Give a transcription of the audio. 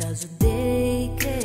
mas o tempo